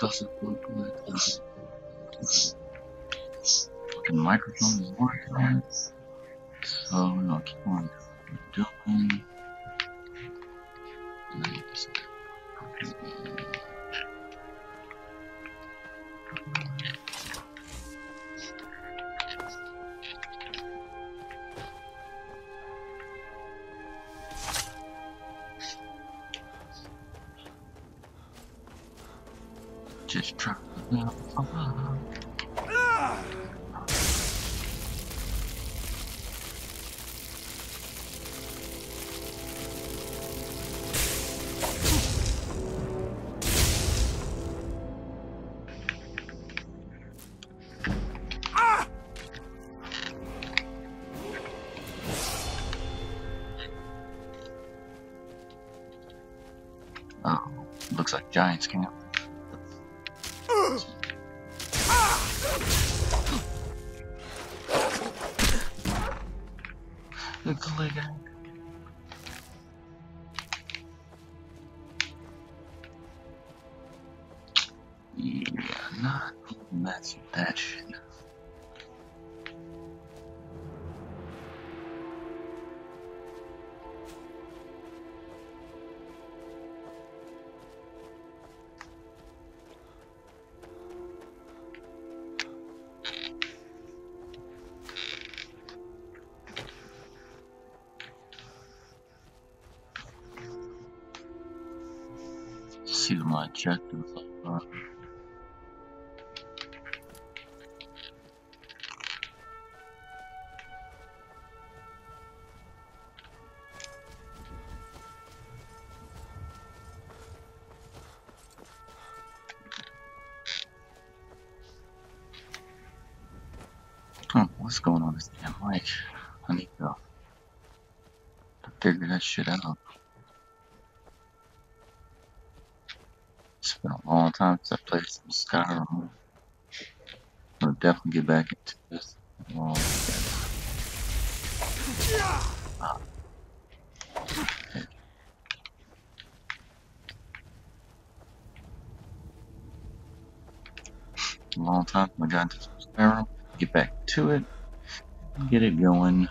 doesn't look like this. Fucking microphone is working. So gonna keep on doing. Try. Oh, looks like Giants camp. The Yeah, not with that shit. See my objectives what's going on this damn mic? I need to, to figure that shit out. It's been a long time since I played some Skyrim. I'll definitely get back into this. Oh, long time since I got into Skyrim. Get back to it. Get it going.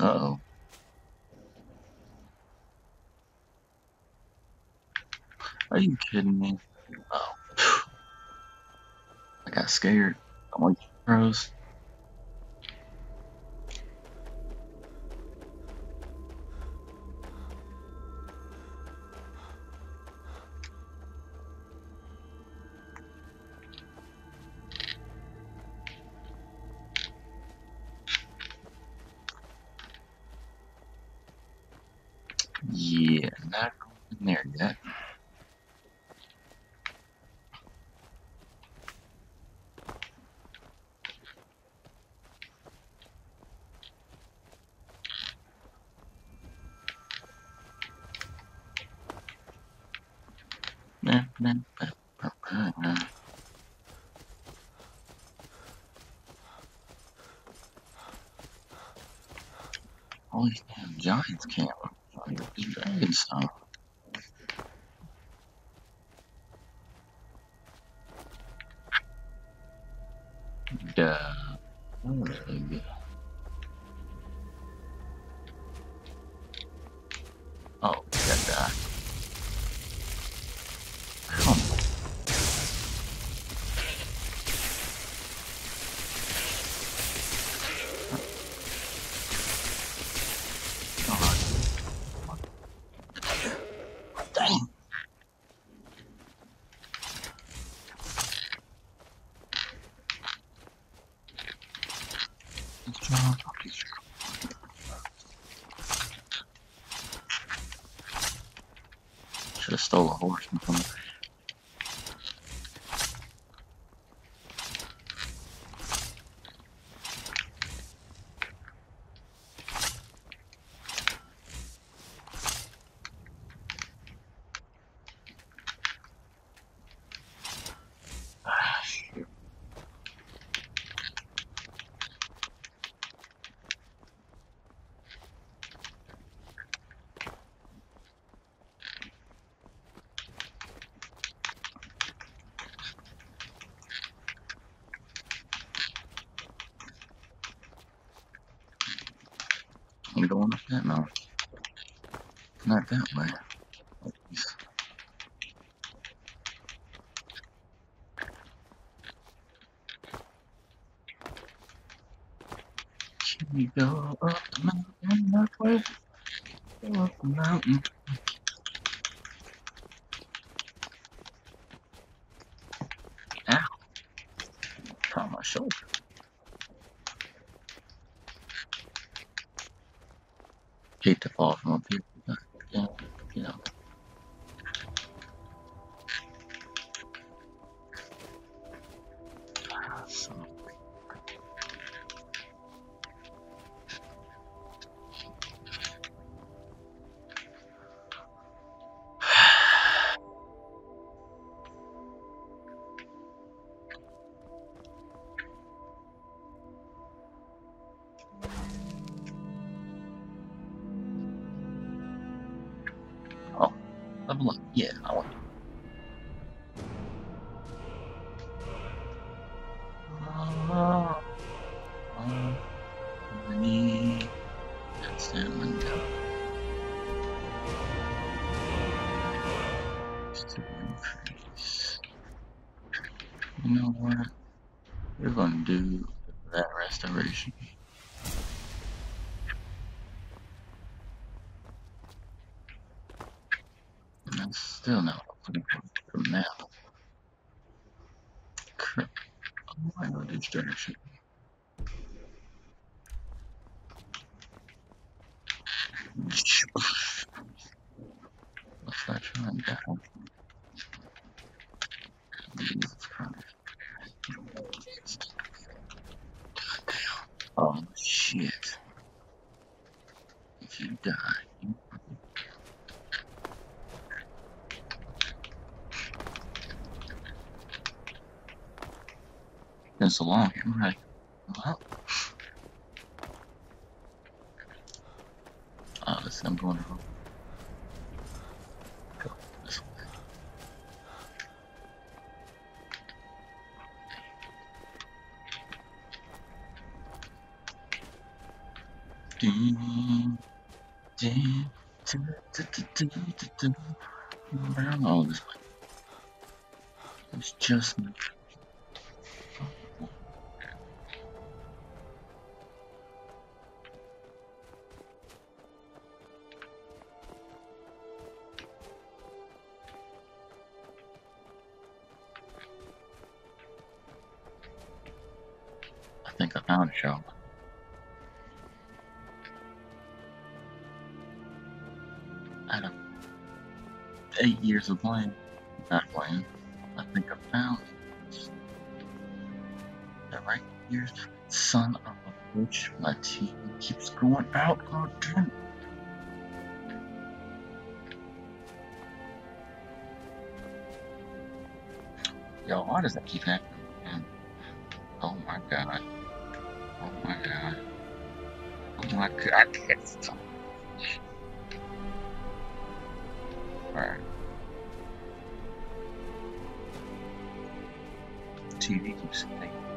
Uh oh. Are you kidding me? Got scared. I'm like pros. Yeah, not going in there yet. Mm-hmm. All these damn giants can't this dragon stuff. Duh. Ugh. Oh, that guy. Come on. God. Dang. Let's try to talk these Should have stole a horse from I'm going up that mountain. Not that way. Can we go up the mountain that way? Go up the mountain. Ow. Caught my shoulder. Hate to fall from up here. Yeah, you know. Ah, level up. Yeah, I want. Oh, money. That's that window. You know what? We're gonna do that restoration. And that's still not from now. Crap. Oh, I know this direction. Let's. Oh shit. If you die, you been so long, right? Well, uh, listen, I'm going. Go this way. Oh, this. It's just me. Think I found a shop. Out of eight years of playing, not playing, I think I found. That right here, son of a bitch, my TV keeps going out. Damn it. Yo, why does that keep happening? Oh my god. Oh my god. Oh my god. Alright. TV keeps saying.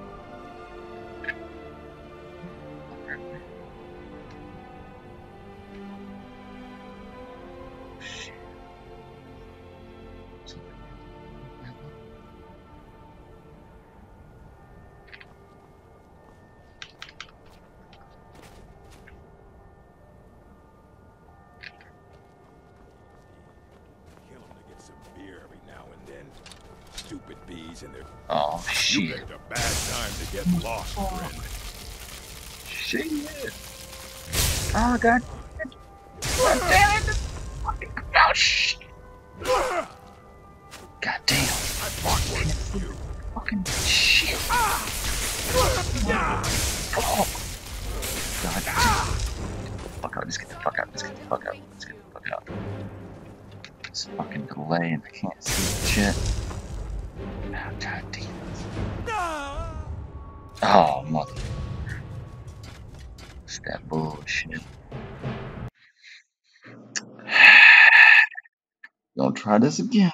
Stupid bees and their Oh You shit. picked a bad time to get lost, friend. Shit. Oh god. God damn it. Oh shit. God damn. I fought for you. Fucking shit. Oh. God. Fuck out. Let's get the fuck out. Let's get the fuck out. Let's get the fuck out. This fucking delay and I can't see shit. Oh. Oh, mother. It's that bullshit. Don't try this again.